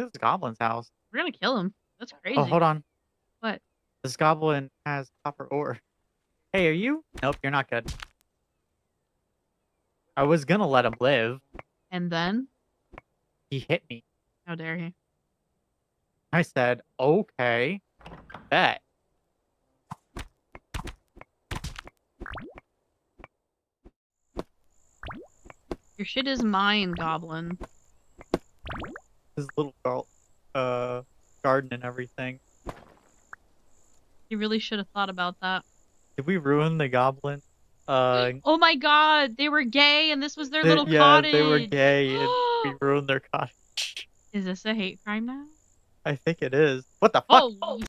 At this goblin's house. We're gonna kill him. That's oh, crazy. Oh, hold on. What? This goblin has copper ore. Hey, are you? Nope, you're not good. I was gonna let him live. And then, He hit me. how dare he? I said, okay, bet. Your shit is mine, goblin. His little uh, garden and everything. You really should have thought about that. Did we ruin the goblin? Uh, Oh my god, they were gay and this was their they- little yeah, cottage. they were gay and we ruined their cottage. Is this a hate crime now? I think it is. What the fuck? Oh,